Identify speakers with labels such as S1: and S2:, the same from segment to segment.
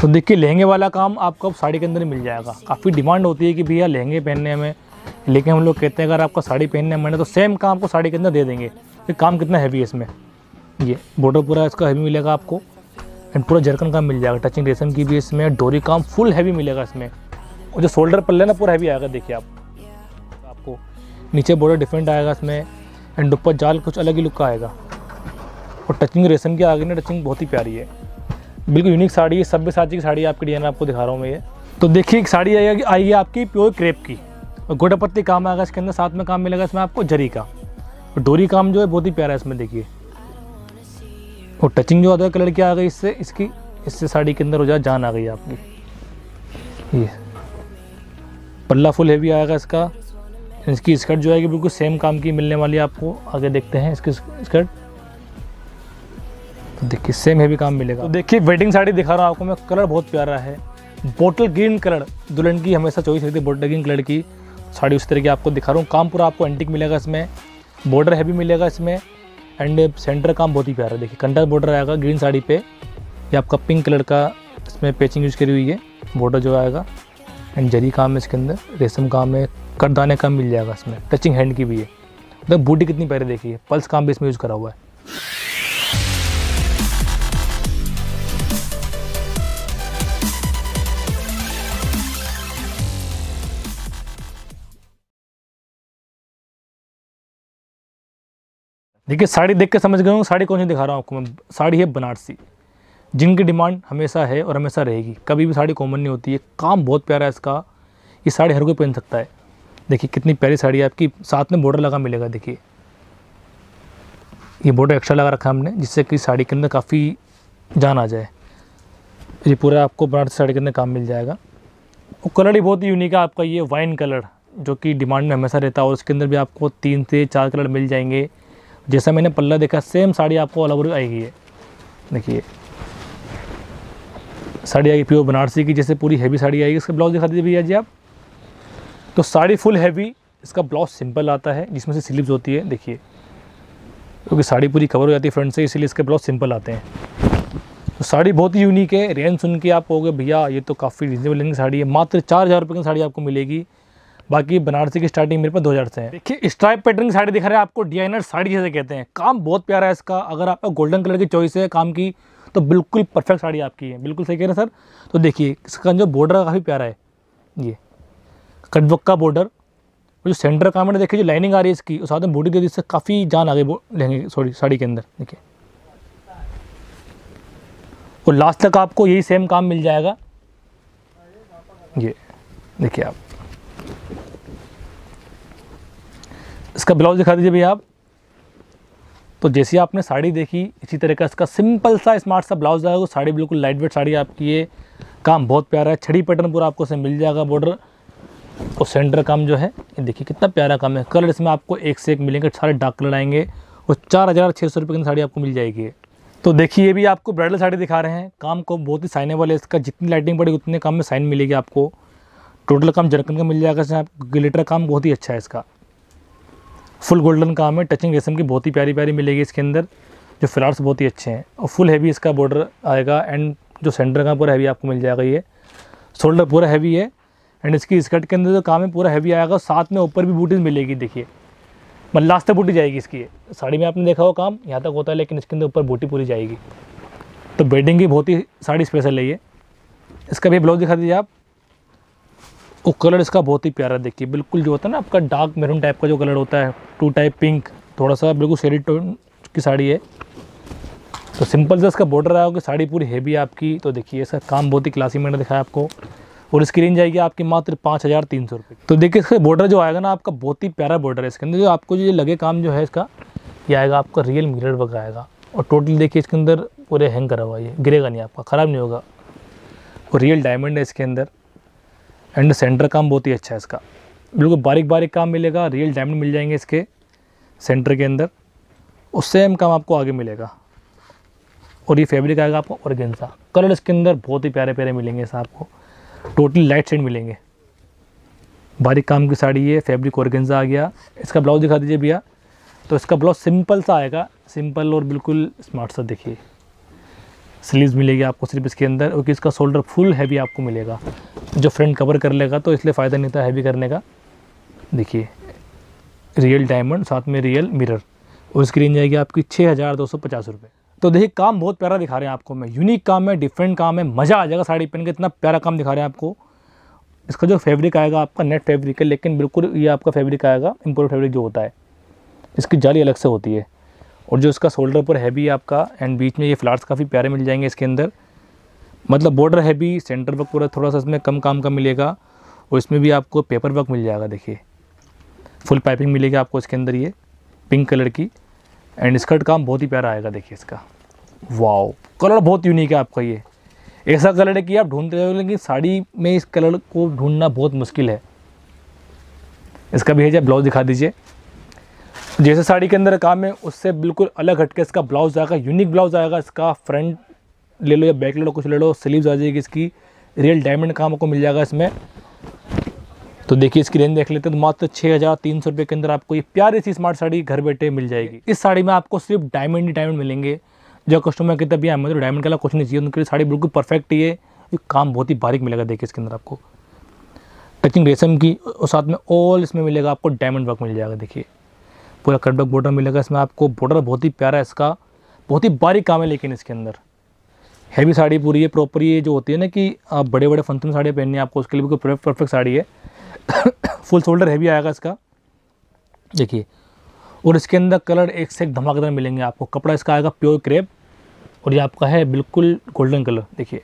S1: तो देखिए, लहंगे वाला काम आपको अब साड़ी के अंदर मिल जाएगा। काफ़ी डिमांड होती है कि भैया लहंगे पहनने में, लेकिन हम लोग कहते हैं, अगर आपको साड़ी पहनने में तो सेम काम आपको साड़ी के अंदर दे देंगे। ये काम कितना हैवी है इसमें। ये बॉर्डर पूरा इसका हैवी मिलेगा आपको एंड पूरा जरकन काम मिल जाएगा। टचिंग रेशम की भी इसमें, डोरी काम फुल हैवी मिलेगा इसमें। और जो शोल्डर पल्ले ना, पूरा हैवी आएगा, देखिए आप। आपको नीचे बॉर्डर डिफरेंट आएगा इसमें एंड ऊपर जाल कुछ अलग ही लुक का आएगा। और टचिंग रेशम की आगे ना टचिंग बहुत ही प्यारी है। बिल्कुल यूनिक साड़ी है सभ्य साची की साड़ी आपकी डिज़ाइन आपको दिखा रहा हूँ मैं ये। तो देखिए, एक साड़ी आएगी आएगी आपकी प्योर क्रेप की। और गोटा पत्ती काम आएगा, इसके अंदर साथ में काम मिलेगा, इसमें आपको जरी का। और डोरी काम जो है, बहुत ही प्यारा है इसमें, देखिए। और टचिंग जो आता है कलर की आ गई इससे? इसकी, इससे साड़ी के अंदर हो जाए जान आ गई आपकी। ये। पल्ला फुल हैवी आएगा इसका। इसकी स्कर्ट जो है कि बिल्कुल सेम काम की मिलने वाली है आपको। आगे देखते हैं, इसकी स्कर्ट देखिए सेम हैवी काम मिलेगा। तो देखिए वेडिंग साड़ी दिखा रहा हूँ आपको मैं कलर बहुत प्यारा है। बोटल ग्रीन कलर दुल्हन की हमेशा चॉइस रहती है बोटल ग्रीन कलर की। साड़ी उस तरह की आपको दिखा रहा हूँ। काम पूरा आपको एंटिक मिलेगा इसमें। बॉर्डर हैवी मिलेगा इसमें। एंड सेंटर काम बहुत ही प्यारा है। देखिए कंटर बॉर्डर आएगा ग्रीन साड़ी पे। ये आपका पिंक कलर का इसमें पैचिंग यूज़ करी हुई है। बॉर्डर जो आएगा। एंड जरी काम है इसके अंदर, रेशम काम है, करदाने काम मिल जाएगा इसमें। टचिंग हैंड की भी है। मतलब बूटी कितनी प्यारी देखिए पल्स काम भी इसमें यूज़ करा हुआ है। देखिए, साड़ी देख के समझ गए हूँ साड़ी कौन सी दिखा रहा हूँ आपको मैं। साड़ी है बनारसी, जिनकी डिमांड हमेशा है और हमेशा रहेगी। कभी भी साड़ी कॉमन नहीं होती है। काम बहुत प्यारा है इसका। ये साड़ी हर कोई पहन सकता है। देखिए, कितनी प्यारी साड़ी है आपकी। साथ में बॉर्डर लगा मिलेगा, देखिए। ये बॉर्डर एक्स्ट्रा लगा रखा है हमने, जिससे कि साड़ी के अंदर काफ़ी जान आ जाए। ये पूरा आपको बनारसी साड़ी के अंदर काम मिल जाएगा। और कलर ही बहुत ही यूनिक है आपका। ये वाइन कलर जो कि डिमांड में हमेशा रहता है और उसके अंदर भी आपको तीन से चार कलर मिल जाएँगे। जैसा मैंने पल्ला देखा सेम साड़ी आपको ऑल ओवर आएगी है देखिए। साड़ी आएगी प्योर बनारसी की, जैसे पूरी हैवी साड़ी आएगी। इसका ब्लाउज दिखा दीजिए भैया जी आप। तो साड़ी फुल हैवी इसका ब्लाउज सिंपल आता है, जिसमें से स्लीव्स होती है। देखिए। क्योंकि साड़ी पूरी कवर हो जाती है फ्रंट से, इसीलिए इसके ब्लाउज सिंपल आते हैं। तो साड़ी बहुत ही यूनिक है। रेंज सुन के आप कहोगे, भैया, ये तो काफ़ी रिजनेबल साड़ी है। मात्र चार हज़ार रुपये की साड़ी आपको मिलेगी। बाकी बनारसी की स्टार्टिंग मेरे पास दो हज़ार से है। देखिए स्ट्राइप पैटर्न की साड़ी दिखा रहे हैं आपको डिज़ाइनर साड़ी जैसे कहते हैं। काम बहुत प्यारा है इसका। अगर आपका गोल्डन कलर की चॉइस है काम की तो बिल्कुल परफेक्ट साड़ी आपकी है। बिल्कुल सही कह रहे हैं सर तो देखिए, इसका जो बॉर्डर काफ़ी प्यारा है। ये कटवक का बॉर्डर जो सेंटर काम है देखिए, जो लाइनिंग आ रही है इसकी और साथ में बॉडी दी इससे काफ़ी जान आ गई लहंगे सॉरी साड़ी के अंदर। देखिए। और लास्ट तक आपको यही सेम काम मिल जाएगा। ये, देखिए आप। इसका ब्लाउज दिखा दीजिए भैया आप। तो जैसे आपने साड़ी देखी, इसी तरह का इसका सिंपल सा स्मार्ट सा ब्लाउज आएगा साड़ी बिल्कुल लाइट वेट साड़ी आपकी। है काम बहुत प्यारा है। छड़ी पैटर्न पूरा आपको से मिल जाएगा बॉर्डर और सेंटर काम जो है, ये देखिए कितना प्यारा काम है। कलर इसमें आपको एक से एक मिलेंगे, सारे डार्क कलर आएँगे। और चार हज़ार छः सौ रुपये की साड़ी आपको मिल जाएगी। तो देखिए, ये भी आपको ब्राइडल साड़ी दिखा रहे हैं। काम को बहुत ही साइनेबल है। इसका जितनी लाइटिंग पड़ेगी, उतने काम में साइन मिलेगी आपको। टोटल काम जरकन का मिल जाएगा इसमें। आपको ग्लिटर काम बहुत ही अच्छा है इसका। फुल गोल्डन काम है टचिंग रेशम की बहुत ही प्यारी प्यारी मिलेगी इसके अंदर, जो फ्लावर्स बहुत ही अच्छे हैं। और फुल हैवी इसका बॉर्डर आएगा एंड जो सेंटर का पूरा हैवी आपको मिल जाएगा ये। शोल्डर पूरा हैवी है एंड इसकी स्कर्ट के अंदर जो काम है, पूरा हैवी आएगा साथ में ऊपर भी बूटीज मिलेगी, देखिए। मतलब लास्ट तक बूटी जाएगी इसकी साड़ी में आपने देखा हो काम, यहाँ तक होता है, लेकिन इसके अंदर ऊपर बूटी पूरी जाएगी। तो बेडिंग की बहुत ही साड़ी स्पेशल है ये। इसका भी ब्लाउज दिखा दीजिए आप। वो कलर इसका बहुत ही प्यारा देखिए, बिल्कुल जो होता है ना आपका डार्क मेरून टाइप का जो कलर होता है, टू टाइप पिंक थोड़ा सा बिल्कुल शेरी टोन की साड़ी है। तो सिंपल से इसका बॉर्डर आया होगा, साड़ी पूरी हैवी है आपकी तो देखिए, इसका काम बहुत ही क्लासी मैंने दिखाया आपको। और इसकी रेंज आएगी आपकी मात्र पाँच हज़ार तीन सौ रुपये तो देखिए, इसका बॉर्डर जो आएगा ना, आपका बहुत ही प्यारा बॉर्डर है इसके अंदर। जो आपको जो लगे काम जो है इसका, ये आएगा आपका रियल मिरर वर्क आएगा। और टोटल देखिए, इसके अंदर पूरे हैंग करा हुआ है गिरेगा नहीं आपका, ख़राब नहीं होगा। और रियल डायमंड है इसके अंदर। एंड सेंटर काम बहुत ही अच्छा है इसका। बिल्कुल बारीक बारीक काम मिलेगा रियल डायमंड मिल जाएँगे इसके सेंटर के अंदर। और सेम काम आपको आगे मिलेगा। और ये फैब्रिक आएगा आपको ऑर्गेन्जा कलर इसके अंदर बहुत ही प्यारे प्यारे मिलेंगे इस आपको। टोटली लाइट शेड मिलेंगे। बारीक काम की साड़ी है फैब्रिक ऑर्गेन्जा आ गया। इसका ब्लाउज दिखा दीजिए भैया। तो इसका ब्लाउज सिंपल सा आएगा। सिंपल और बिल्कुल स्मार्ट सा देखिए। स्लीव्स मिलेगी आपको सिर्फ़ इसके अंदर। क्योंकि इसका शोल्डर फुल हैवी आपको मिलेगा। जो फ्रंट कवर कर लेगा तो इसलिए फ़ायदा नहीं था हैवी करने का। देखिए रियल डायमंड साथ में रियल मिरर और इसकी रेंज आएगी आपकी छः हज़ार दो सौ पचास रुपये तो देखिए, काम बहुत प्यारा दिखा रहे हैं आपको मैं। यूनिक काम है डिफरेंट काम है, मज़ा आ जाएगा साड़ी पहन के, इतना प्यारा काम दिखा रहे हैं आपको। इसका जो फैब्रिक आएगा आपका नेट फैब्रिक है, लेकिन बिल्कुल ये आपका फैब्रिक आएगा इम्पोर्ट फैब्रिक जो होता है। इसकी जाली अलग से होती है। और जो इसका शोल्डर पर हैवी आपका एंड बीच में ये फ्लावर्स काफ़ी प्यारे मिल जाएँगे इसके अंदर। मतलब बॉर्डर हैवी सेंटर वर्क पूरा थोड़ा सा इसमें कम काम का मिलेगा और इसमें भी आपको पेपर वर्क मिल जाएगा, देखिए। फुल पाइपिंग मिलेगी आपको इसके अंदर ये पिंक कलर की। एंड स्कर्ट काम बहुत ही प्यारा आएगा, देखिए इसका। वाओ कलर बहुत यूनिक है आपका ये। ऐसा कलर है कि आप ढूंढते हो लेकिन साड़ी में इस कलर को ढूंढना बहुत मुश्किल है। इसका भी है ब्लाउज दिखा दीजिए। जैसे साड़ी के अंदर काम है, उससे बिल्कुल अलग हटके इसका ब्लाउज आएगा यूनिक ब्लाउज आएगा, इसका फ्रंट ले लो या बैक ले लो, कुछ ले लो स्लीव्स आ जाएगी इसकी। रियल डायमंड काम आपको मिल जाएगा इसमें। तो देखिए, इसकी रेंज देख लेते हैं। तो मात्र छः हज़ार तीन सौ रुपये के अंदर आपको ये प्यारी सी स्मार्ट साड़ी घर बैठे मिल जाएगी। इस साड़ी में आपको सिर्फ़ डायमंड ही डायमंड मिलेंगे। जो कस्टमर कहते भैया, हमें तो डायमंड का कुछ नहीं चाहिए। उनके लिए साड़ी बिल्कुल परफेक्ट ही है। काम बहुत ही बारीक मिलेगा देखिए इसके अंदर आपको। टचिंग रेशम की, और साथ में ऑल इसमें मिलेगा आपको डायमंड वर्क मिल जाएगा देखिए। पूरा कटबैक बॉर्डर मिलेगा इसमें आपको। बॉर्डर बहुत ही प्यारा है इसका। बहुत ही बारीक काम है लेकिन इसके अंदर। हैवी साड़ी पूरी है प्रॉपर ये जो होती है ना कि आप बड़े बड़े फ़ंक्शन साड़ी पहननी है, आपको उसके लिए बिल्कुल परफेक्ट साड़ी है। फुल शोल्डर हैवी आएगा इसका। देखिए, और इसके अंदर कलर एक से एक धमाकेदार मिलेंगे आपको। कपड़ा इसका आएगा प्योर क्रेप और ये आपका है बिल्कुल गोल्डन कलर देखिए,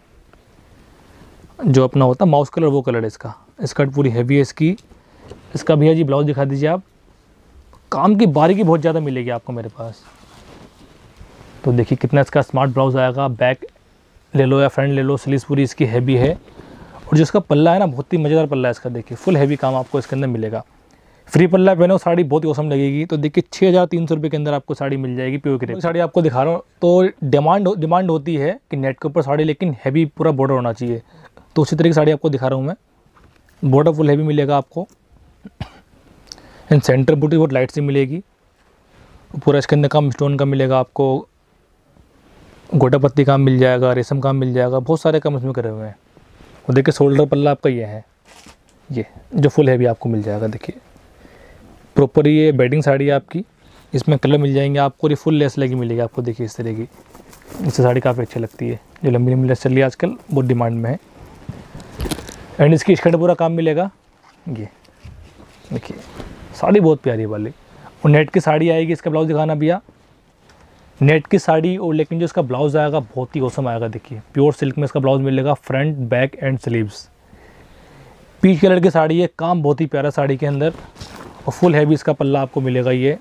S1: जो अपना होता है माउस कलर वो कलर है इसका। स्कर्ट पूरी हैवी है इसकी। इसका भैया जी ब्लाउज दिखा दीजिए आप। काम की बारीकी बहुत ज़्यादा मिलेगी आपको मेरे पास। तो देखिए, कितना इसका स्मार्ट ब्लाउज आएगा बैक ले लो या फ्रंट ले लो स्लीव पूरी इसकी हैवी है। और जो इसका पल्ला है ना, बहुत ही मज़ेदार पल्ला है इसका, देखिए फुल हैवी काम आपको इसके अंदर मिलेगा। फ्री पल्ला पहनो साड़ी बहुत ही औसम लगेगी। तो देखिए छः हज़ार तीन सौ रुपये के अंदर आपको साड़ी मिल जाएगी प्योर की साड़ी आपको दिखा रहा हूँ तो डिमांड डिमांड होती है कि नेट के ऊपर साड़ी, लेकिन हैवी पूरा बॉर्डर होना चाहिए। तो उसी तरह की साड़ी आपको दिखा रहा हूँ मैं। बॉर्डर फुल हैवी मिलेगा आपको। एंड सेंटर बूटी बहुत लाइट सी मिलेगी। पूरा इसके अंदर काम स्टोन का मिलेगा आपको। गोटा पत्ती काम मिल जाएगा, रेशम काम मिल जाएगा, बहुत सारे काम इसमें करे हुए हैं। और देखिए शोल्डर पल्ला आपका ये है। ये, जो फुल हैवी आपको मिल जाएगा, देखिए। प्रॉपर ये बेडिंग साड़ी है आपकी। इसमें कलर मिल जाएँगे, आपको ये फुल लेस लगी मिलेगी आपको, देखिए, इस तरह की। इससे साड़ी काफ़ी अच्छी लगती है। जो लंबी लंबी लेस चल रही है आजकल बहुत डिमांड में है। एंड इसकी स्कर्ट पूरा काम मिलेगा। ये, देखिए, साड़ी बहुत प्यारी वाली। और नेट की साड़ी आएगी, इसका ब्लाउज दिखाना भैया। नेट की साड़ी और लेकिन जो इसका ब्लाउज़ आएगा बहुत ही औसम आएगा, देखिए। प्योर सिल्क में इसका ब्लाउज मिलेगा front back and sleeves peach colour की साड़ी है, काम बहुत ही प्यारा साड़ी के अंदर। और फुल हैवी इसका पल्ला आपको मिलेगा ये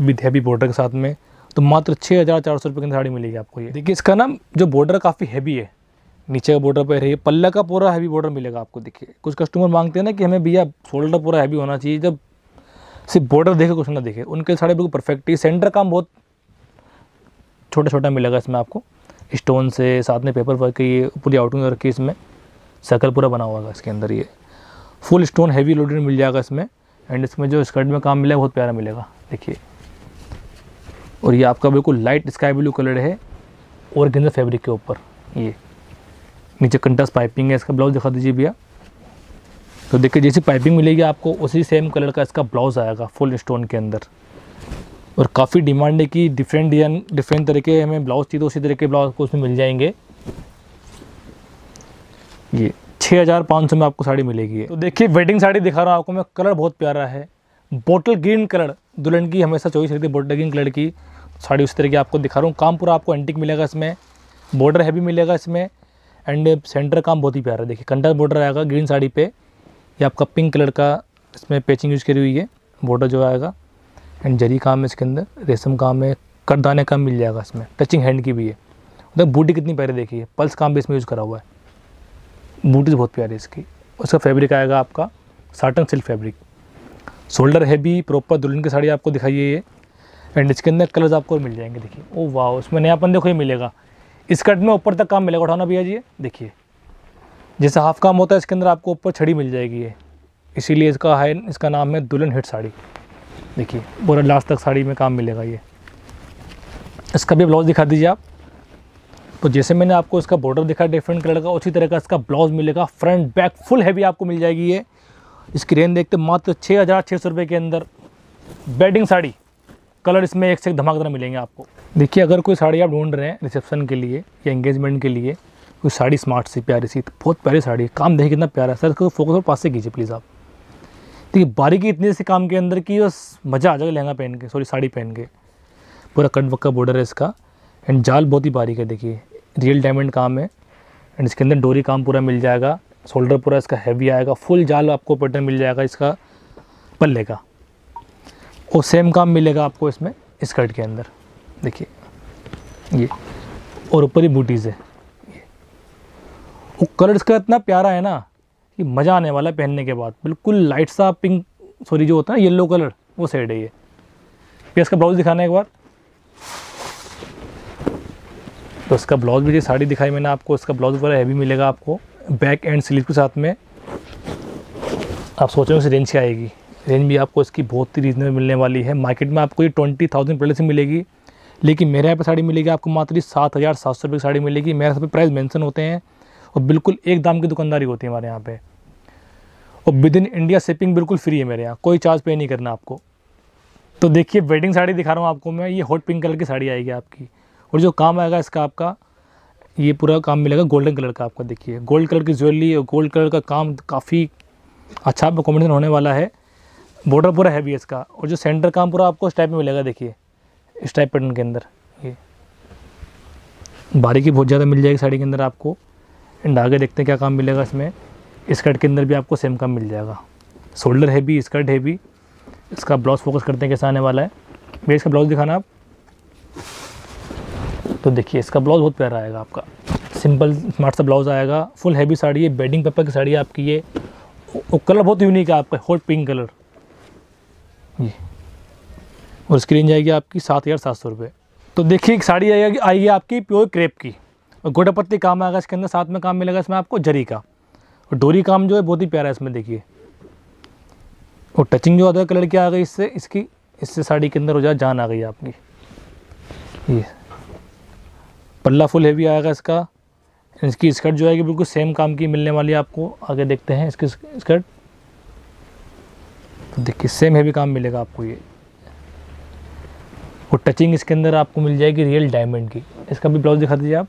S1: विद हैवी बॉर्डर के साथ में। तो मात्र छः हज़ार चार सौ रुपये की साड़ी मिलेगी आपको ये। देखिए, इसका ना जो बॉर्डर काफ़ी हैवी है, नीचे का बॉर्डर पर है पल्ला का पूरा हैवी बॉर्डर मिलेगा आपको, देखिए। कुछ कस्टमर मांगते हैं ना कि हमें भैया शोल्डर पूरा हैवी होना चाहिए, जब सिर्फ़ बॉर्डर देखे, कुछ ना देखे। उनके साड़ी बिल्कुल परफेक्ट है। सेंटर काम बहुत छोटा छोटा मिलेगा इसमें आपको। स्टोन से साथ में पेपर वर्क ये पूरी आउटिंग रखी इसमें। सर्कल पूरा बना हुआ है इसके अंदर ये। फुल स्टोन हैवी लोडेड मिल जाएगा इसमें। एंड इसमें जो स्कर्ट में काम मिलेगा, बहुत प्यारा मिलेगा। देखिए। और ये आपका बिल्कुल लाइट स्काई ब्लू कलर है। और गेंदा फैब्रिक के ऊपर, ये। नीचे कंटस पाइपिंग है, इसका ब्लाउज दिखा दीजिए भैया। तो देखिए, जैसी पाइपिंग मिलेगी आपको, उसी सेम कलर का इसका ब्लाउज आएगा फुल स्टोन के अंदर। और काफ़ी डिमांड है कि डिफरेंट डिज़ाइन डिफरेंट तरीके हमें ब्लाउज चाहिए तो उसी तरह के ब्लाउज को उसमें मिल जाएँगे। ये छः हज़ार पाँच सौ में आपको साड़ी मिलेगी तो देखिए वेडिंग साड़ी दिखा रहा हूँ आपको मैं कलर बहुत प्यारा है। बोटल ग्रीन कलर दुल्हन की हमेशा चॉइस रहती है बोटल ग्रीन कलर की। साड़ी उस तरह की आपको दिखा रहा हूँ। काम पूरा आपको एंटिक मिलेगा इसमें। बॉर्डर हैवी मिलेगा इसमें। एंड सेंटर काम बहुत ही प्यारा है। देखिए कंटा बॉर्डर आएगा ग्रीन साड़ी पे। ये आपका पिंक कलर का इसमें पैचिंग यूज़ करी हुई है। बॉर्डर जो आएगा। एंड जरी काम है इसके अंदर रेशम काम है करदाने काम मिल जाएगा इसमें टचिंग हैंड की भी है मतलब बूटी कितनी प्यारी देखिए पल्स काम भी इसमें यूज़ करा हुआ है बूटी बहुत प्यारी है इसकी उसका फैब्रिक आएगा आपका साटन सिल्क फैब्रिक शोल्डर है भी प्रॉपर दुल्हन की साड़ी आपको दिखाई है ये एंड इसके अंदर कलर्स आपको मिल जाएँगे देखिए ओ वाह उसमें नयापन देखो ये मिलेगा स्कर्ट में ऊपर तक काम मिलेगा उठाना भैया जी देखिए जैसे हाफ़ काम होता है इसके अंदर आपको ऊपर छड़ी मिल जाएगी ये इसीलिए इसका है इसका नाम है दुल्हन हिट साड़ी देखिए पूरा लास्ट तक साड़ी में काम मिलेगा ये। इसका भी ब्लाउज दिखा दीजिए आप। तो जैसे मैंने आपको इसका बॉर्डर दिखा डिफरेंट कलर का, उसी तरह का इसका ब्लाउज मिलेगा। फ्रंट बैक फुल हैवी आपको मिल जाएगी ये। इसकी रेंज देखते मात्र छः हज़ार छः सौ रुपये के अंदर। बेडिंग साड़ी कलर इसमें एक से एक धमाकेदार मिलेंगे आपको। देखिए, अगर कोई साड़ी आप ढूंढ रहे हैं रिसेप्शन के लिए या एंगेजमेंट के लिए, कोई साड़ी स्मार्ट सी, प्यारी सी, बहुत प्यारी साड़ी है। काम देखिए कितना प्यारा है। सर, इसको फोकस और पास से कीजिए प्लीज़ आप। देखिए बारीकी इतनी से काम के अंदर की बस मज़ा आ जाएगा लहंगा पहन के, सॉरी, साड़ी पहन के। पूरा कट वक का बॉर्डर है इसका। एंड जाल बहुत ही बारीक है, देखिए। रियल डायमंड काम है। एंड इसके अंदर डोरी काम पूरा मिल जाएगा। शोल्डर पूरा इसका हैवी आएगा। फुल जाल आपको पैटर्न मिल जाएगा इसका पल्ले का। और सेम काम मिलेगा आपको इसमें स्कर्ट के अंदर। देखिए। ये। और ऊपर ही बूटीज़ है। ये। कलर इसका इतना प्यारा है ना। कि मज़ा आने वाला है पहनने के बाद। बिल्कुल लाइट सा पिंक सॉरी जो होता है येलो कलर वो सेड है ये। फिर इसका ब्लाउज दिखाना एक बार। तो इसका ब्लाउज भी जो साड़ी दिखाई मैंने आपको, इसका ब्लाउज वगैरह हैवी मिलेगा आपको। बैक एंड स्लीव के साथ में। आप सोच रहे हो रेंज क्या आएगी। रेंज भी आपको इसकी बहुत ही रीजनेबल मिलने वाली है। मार्केट में आपको ये ट्वेंटी थाउज़ेंड पहले से मिलेगी। लेकिन मेरे यहाँ पे साड़ी मिलेगी आपको मात्र सात हज़ार सात सौ रुपये की साड़ी मिलेगी। मेरे यहाँ पे प्राइस मेंशन होते हैं। और बिल्कुल एक दाम की दुकानदारी होती है हमारे यहाँ पे। और विद इन इंडिया शिपिंग बिल्कुल फ्री है मेरे यहाँ, कोई चार्ज पे नहीं करना आपको। तो देखिए वेडिंग साड़ी दिखा रहा हूँ आपको मैं, ये हॉट पिंक कलर की साड़ी आएगी आपकी। और जो काम आएगा इसका आपका, ये पूरा काम मिलेगा गोल्डन कलर का आपका, देखिए। गोल्ड कलर की ज्वेलरी और गोल्ड कलर का काम काफ़ी अच्छा कॉम्बिनेशन होने वाला है। बॉर्डर पूरा हैवी है इसका। और जो सेंटर काम पूरा आपको इस टाइप में मिलेगा, देखिए। इस टाइप पैटर्न के अंदर, ये। बारीकी बहुत ज़्यादा मिल जाएगी साड़ी के अंदर आपको। एंड आगे देखते हैं क्या काम मिलेगा इसमें। स्कर्ट के अंदर भी आपको सेम काम मिल जाएगा। शोल्डर हैवी स्कर्ट हैवी इसका ब्लाउज फोकस करते हैं कैसा आने वाला है। भैया, इसका ब्लाउज दिखाना आप। तो देखिए, इसका ब्लाउज बहुत प्यारा आएगा आपका। सिंपल स्मार्ट सा ब्लाउज आएगा। फुल हैवी साड़ी है बेडिंग पेपर की साड़ी है आपकी ये। कलर बहुत यूनिक है आपका हॉट पिंक कलर ये। और इसकी रेंज आएगी आपकी सात हज़ार सात सौ रुपये तो देखिए, एक साड़ी आएगी आएगी आपकी प्योर क्रेप की। और गोटा पत्ती काम आएगा, इसके अंदर साथ में काम मिलेगा इसमें आपको जरी का। और डोरी काम जो है बहुत ही प्यारा है इसमें, देखिए। और टचिंग जो है कलर की आ गई, इससे इसकी, इससे साड़ी के अंदर हो जाए, जान आ गई आपकी। ये। पल्ला फुल हैवी आएगा इसका। इसकी स्कर्ट जो आएगी, बिल्कुल सेम काम की मिलने वाली है आपको। आगे देखते हैं इसकी स्कर्ट तो देखिए सेम हैवी काम मिलेगा आपको ये। और टचिंग इसके अंदर आपको मिल जाएगी रियल डायमंड की। इसका भी ब्लाउज दिखा दीजिए आप।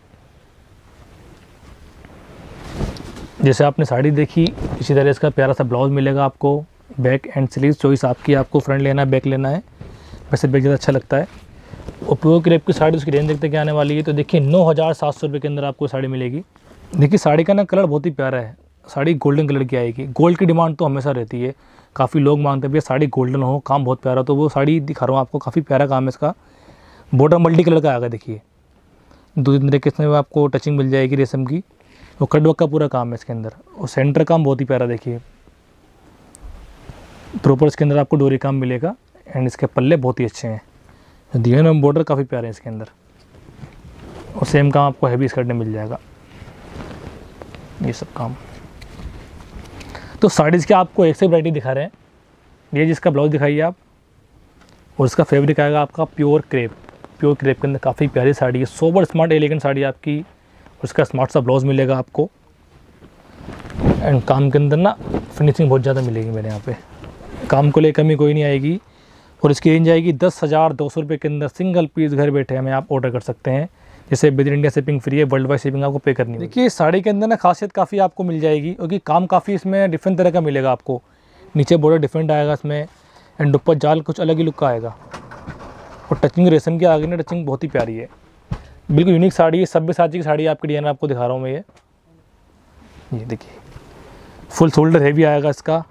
S1: जैसे आपने साड़ी देखी, इसी तरह इसका प्यारा सा ब्लाउज मिलेगा आपको। बैक एंड स्लीव चॉइस आपकी, आपको फ्रंट लेना है, बैक लेना है। वैसे बैक ज़्यादा अच्छा लगता है। और प्योर क्रेप की साड़ी, उसकी रेंज देखते क्या आने वाली है। तो देखिए, नौ हज़ार सात सौ रुपये के अंदर आपको साड़ी मिलेगी। देखिए, साड़ी का ना कलर बहुत ही प्यारा है। साड़ी गोल्डन कलर की आएगी। गोल्ड की डिमांड तो हमेशा रहती है। काफ़ी लोग मांगते हैं, भैया, साड़ी गोल्डन हो, काम बहुत प्यारा तो वो साड़ी दिखा रहा हूँ आपको, काफ़ी प्यारा काम है इसका। बॉर्डर मल्टी कलर का आएगा, देखिए। दो तीन तरीके से आपको टचिंग मिल जाएगी रेशम की। वो कटवर्क का पूरा काम है इसके अंदर। और सेंटर काम बहुत ही प्यारा देखिए। प्रॉपर इसके अंदर आपको डोरी काम मिलेगा एंड इसके पल्ले बहुत ही अच्छे हैं। दिए ना बॉर्डर काफ़ी प्यारे हैं इसके अंदर। और सेम काम आपको हैवी स्कर्ट में मिल जाएगा। ये सब काम। तो साड़ीज़ के आपको एक से वराइटी दिखा रहे हैं। ये जिसका ब्लाउज दिखाइए आप, और इसका फैब्रिक आएगा आपका प्योर क्रेप प्योर क्रेप के अंदर काफ़ी प्यारी साड़ी है। सोबर स्मार्ट एलिगेंट साड़ी आपकी। उसका स्मार्ट सा ब्लाउज मिलेगा आपको। एंड काम के अंदर ना फिनिशिंग बहुत ज़्यादा मिलेगी मेरे यहाँ पे। काम को लेकर कमी कोई नहीं आएगी। और इसकी रेंज आएगी दस हज़ार दो सौ रुपये के अंदर सिंगल पीस घर बैठे हमें आप ऑर्डर कर सकते हैं। जैसे विद इंडिया शिपिंग फ्री है वर्ल्ड वाइड शिपिंग आपको पे करनी है देखिए, साड़ी के अंदर ना खासियत काफ़ी आपको मिल जाएगी। क्योंकि काम काफ़ी इसमें डिफरेंट तरह का मिलेगा आपको। नीचे बॉर्डर डिफरेंट आएगा इसमें। एंड ऊपर जाल कुछ अलग ही लुक का आएगा। और टचिंग रेशम की आगे ना टचिंग बहुत ही प्यारी है। बिल्कुल यूनिक साड़ी है सभ्य साची की साड़ी आपकी डिज़ाइन आपको दिखा रहा हूँ मैं ये। ये देखिए फुल शोल्डर हैवी आएगा इसका।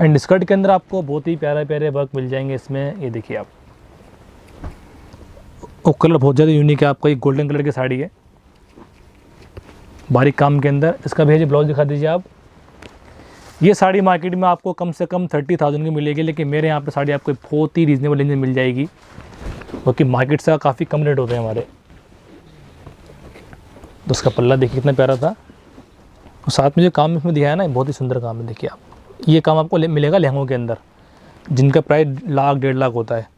S1: एंड स्कर्ट के अंदर आपको बहुत ही प्यारे प्यारे वर्क मिल जाएँगे इसमें। ये देखिए आप। और कलर बहुत ज़्यादा यूनिक है आपका, ये गोल्डन कलर की साड़ी है। बारीक काम के अंदर। इसका भेजिए ब्लाउज दिखा दीजिए आप। ये साड़ी मार्केट में आपको कम से कम थर्टी थाउज़ेंड की मिलेगी, लेकिन मेरे यहाँ पर साड़ी आपको बहुत ही रीजनेबल रेंज में मिल जाएगी। तो मार्केट से काफ़ी कम रेट होते हैं हमारे। तो उसका पल्ला देखिए कितना प्यारा था। और साथ में जो काम इसमें दिया है ना, बहुत ही सुंदर काम है, देखिए आप। ये काम आपको मिलेगा लहंगों के अंदर, जिनका प्राइस लाख, डेढ़ लाख होता है।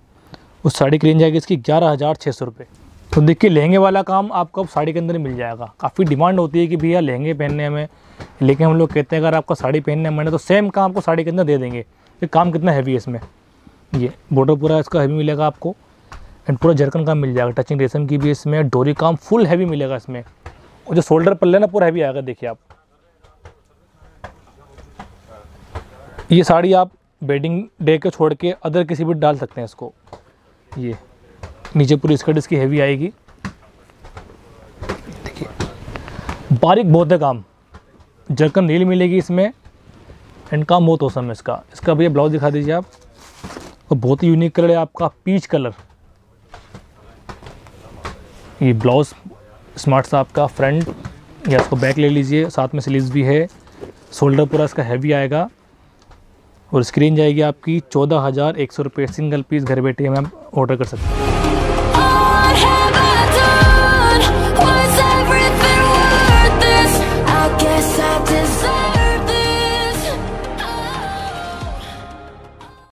S1: उस साड़ी की रेंज आएगी इसकी ग्यारह हज़ार छः सौ रुपये तो देखिए, लहंगे वाला काम आपको अब साड़ी के अंदर मिल जाएगा। काफ़ी डिमांड होती है कि भैया लहंगे पहनने में लेकिन हम लोग कहते हैं, अगर आपको साड़ी पहनने मैंने तो सेम काम आपको साड़ी के अंदर दे देंगे। ये काम कितना हैवी है इसमें। ये बॉर्डर पूरा इसका हैवी मिलेगा आपको। एंड पूरा जरकन काम मिल जाएगा टचिंग रेशम की भी इसमें, डोरी काम फुल हैवी मिलेगा इसमें। और जो शोल्डर पल्ले ना, पूरा हैवी आएगा, देखिए आप। ये साड़ी आप बेडिंग डे के छोड़ के अदर किसी भी डाल सकते हैं इसको। ये, नीचे पूरी स्कर्ट इसकी हैवी आएगी। देखिए, बारीक बहुत है काम। जरकन रील मिलेगी इसमें एंड काम बहुत औसम है इसका। इसका भैया ब्लाउज दिखा दीजिए आप। और बहुत ही यूनिक कलर है आपका पीच कलर ये ब्लाउज स्मार्ट सा आपका फ्रंट, या इसको बैक ले लीजिए, साथ में स्लीव्स भी है। शोल्डर पूरा इसका हैवी आएगा। और स्क्रीन जाएगी आपकी चौदह हज़ार एक सौ रुपये सिंगल पीस घर बैठे में आप ऑर्डर कर सकते हैं।